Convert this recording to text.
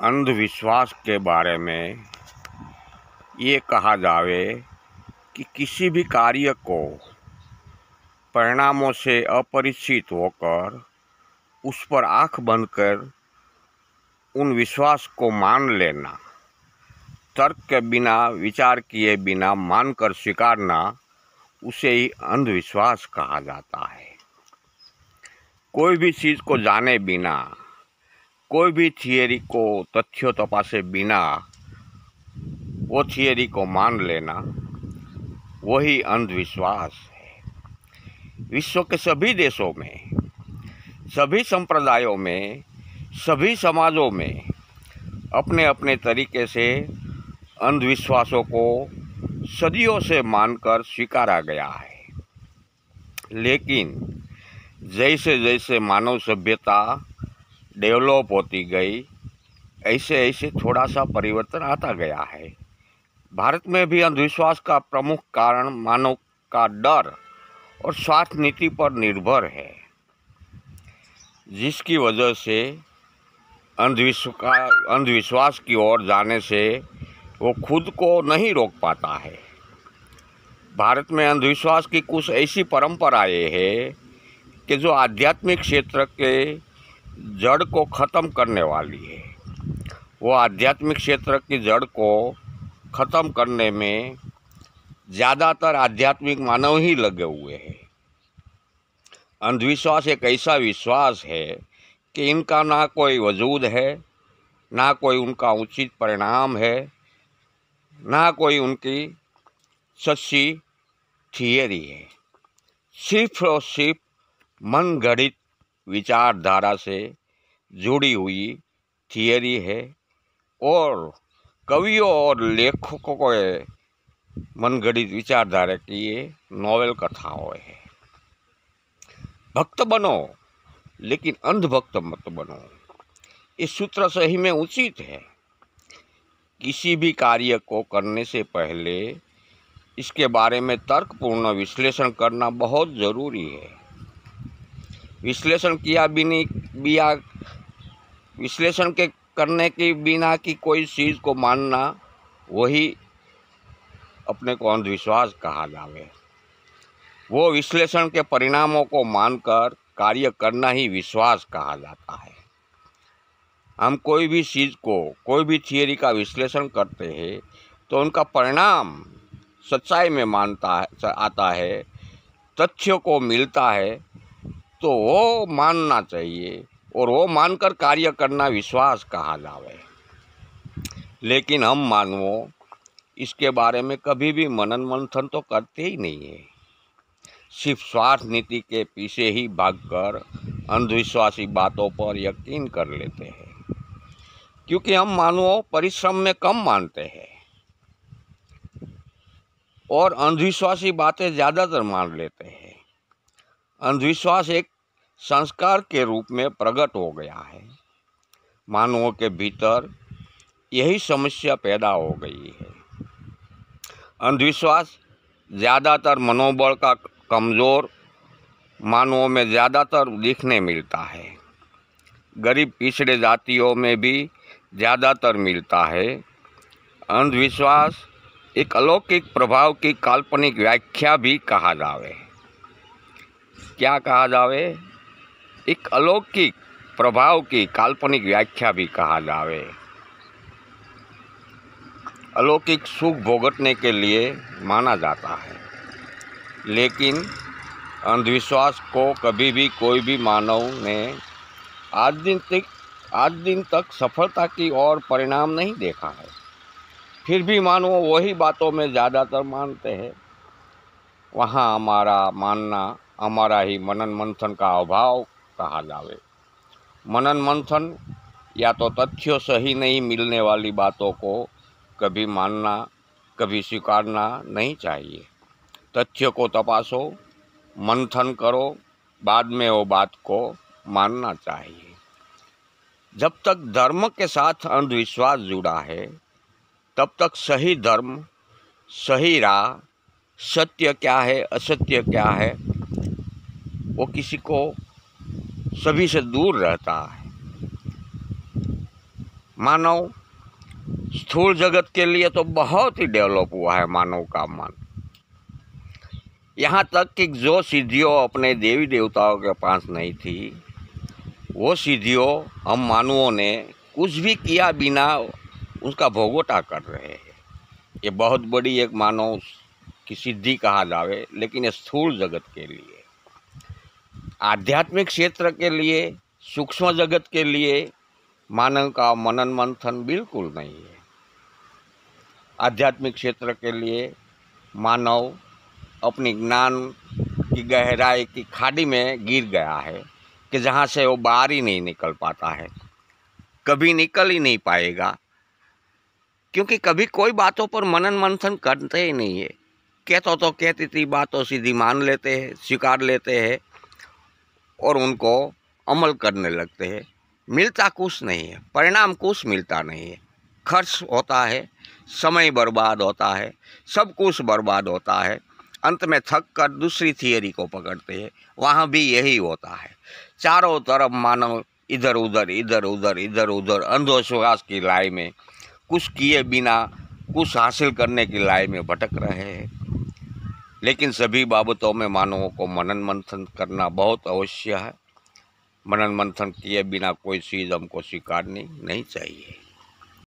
अंधविश्वास के बारे में ये कहा जावे कि किसी भी कार्य को परिणामों से अपरिचित होकर उस पर आँख बंद कर उन विश्वास को मान लेना, तर्क के बिना, विचार किए बिना मानकर स्वीकारना, उसे ही अंधविश्वास कहा जाता है। कोई भी चीज़ को जाने बिना कोई भी थियरी को तथ्यों तपासे बिना, वो थियरी को मान लेना, वही अंधविश्वास है। विश्व के सभी देशों में, सभी संप्रदायों में, सभी समाजों में अपने अपने तरीके से अंधविश्वासों को सदियों से मानकर स्वीकारा गया है। लेकिन जैसे जैसे मानव सभ्यता डेवलप होती गई, ऐसे ऐसे थोड़ा सा परिवर्तन आता गया है। भारत में भी अंधविश्वास का प्रमुख कारण मानव का डर और स्वार्थ नीति पर निर्भर है। जिसकी वजह से अंधविश्व का, अंधविश्वास की ओर जाने से वो खुद को नहीं रोक पाता है। भारत में अंधविश्वास की कुछ ऐसी परंपराएँ हैं कि जो आध्यात्मिक क्षेत्र के जड़ को ख़त्म करने वाली है। वो आध्यात्मिक क्षेत्र की जड़ को ख़त्म करने में ज़्यादातर आध्यात्मिक मानव ही लगे हुए हैं। अंधविश्वास एक ऐसा विश्वास है कि इनका ना कोई वजूद है, ना कोई उनका उचित परिणाम है, ना कोई उनकी सच्ची थियरी है। सिर्फ़ और सिर्फ़ मन गढ़ित विचारधारा से जुड़ी हुई थियरी है और कवियों और लेखकों के मनगढ़ित विचारधारा की ये नॉवेल कथाओं है। भक्त बनो, लेकिन अंधभक्त मत बनो। इस सूत्र सही में उचित है। किसी भी कार्य को करने से पहले इसके बारे में तर्कपूर्ण विश्लेषण करना बहुत ज़रूरी है। विश्लेषण किया नहीं बिया, विश्लेषण के करने के बिना की कोई चीज़ को मानना, वही अपने को अंधविश्वास कहा जावे। वो विश्लेषण के परिणामों को मानकर कार्य करना ही विश्वास कहा जाता है। हम कोई भी चीज़ को, कोई भी थियरी का विश्लेषण करते हैं तो उनका परिणाम सच्चाई में मानता है आता है, तथ्यों को मिलता है तो वो मानना चाहिए और वो मानकर कार्य करना विश्वास कहा जावे। लेकिन हम मानवों, इसके बारे में कभी भी मनन मंथन तो करते ही नहीं है। सिर्फ़ स्वार्थ नीति के पीछे ही भागकर अंधविश्वासी बातों पर यकीन कर लेते हैं। क्योंकि हम मानवों परिश्रम में कम मानते हैं। और अंधविश्वासी बातें ज़्यादातर मान लेते हैं। अंधविश्वास एक संस्कार के रूप में प्रकट हो गया है। मानवों के भीतर यही समस्या पैदा हो गई है। अंधविश्वास ज़्यादातर मनोबल का कमज़ोर, मानवों में ज़्यादातर दिखने मिलता है। गरीब पिछड़े जातियों में भी ज़्यादातर मिलता है। अंधविश्वास एक अलौकिक प्रभाव की काल्पनिक व्याख्या भी कहा जावे। क्या कहा जावे? एक अलौकिक प्रभाव की काल्पनिक व्याख्या भी कहा जावे। अलौकिक सुख भोगतने के लिए माना जाता है। लेकिन अंधविश्वास को कभी भी कोई भी मानव ने आज दिन तक, आज दिन तक सफलता की ओर परिणाम नहीं देखा है। फिर भी मानव वही बातों में ज़्यादातर मानते हैं। वहाँ हमारा मानना हमारा ही मनन मंथन का अभाव कहा जावे मनन मंथन या तो तथ्यों से ही नहीं मिलने वाली बातों को कभी मानना कभी स्वीकारना नहीं चाहिए तथ्य को तपासो मंथन करो बाद में वो बात को मानना चाहिए जब तक धर्म के साथ अंधविश्वास जुड़ा है तब तक सही धर्म सही राह सत्य क्या है असत्य क्या है वो किसी को सभी से दूर रहता है। मानव, स्थूल जगत के लिए तो बहुत ही डेवलप हुआ है मानव का मन। यहाँ तक कि जो सिद्धियों अपने देवी देवताओं के पास नहीं थी, वो सिद्धियों हम मानवों ने कुछ भी किया बिना उसका भोगोटा कर रहे हैं। ये बहुत बड़ी एक मानव की सिद्धि कहा जावे, लेकिन ये स्थूल जगत के लिए। आध्यात्मिक क्षेत्र के लिए, सूक्ष्म जगत के लिए मानव का मनन मंथन बिल्कुल नहीं है। आध्यात्मिक क्षेत्र के लिए मानव अपनी ज्ञान की गहराई की खाड़ी में गिर गया है कि जहाँ से वो बाहर ही नहीं निकल पाता है। कभी निकल ही नहीं पाएगा, क्योंकि कभी कोई बातों पर मनन मंथन करते ही नहीं है। कहते तो कहती थी, बातों सीधी मान लेते हैं, स्वीकार लेते हैं और उनको अमल करने लगते हैं। मिलता कुछ नहीं है, परिणाम कुछ मिलता नहीं है। खर्च होता है, समय बर्बाद होता है, सब कुछ बर्बाद होता है। अंत में थक कर दूसरी थियरी को पकड़ते हैं, वहाँ भी यही होता है। चारों तरफ़ मानव इधर उधर इधर उधर इधर उधर, अंधविश्वास की लाई में कुछ किए बिना, कुछ हासिल करने की लाई में भटक रहे हैं। लेकिन सभी बाबतों में मानवों को मनन मंथन करना बहुत अवश्य है। मनन मंथन किए बिना कोई चीज़ हमको स्वीकारनी नहीं चाहिए।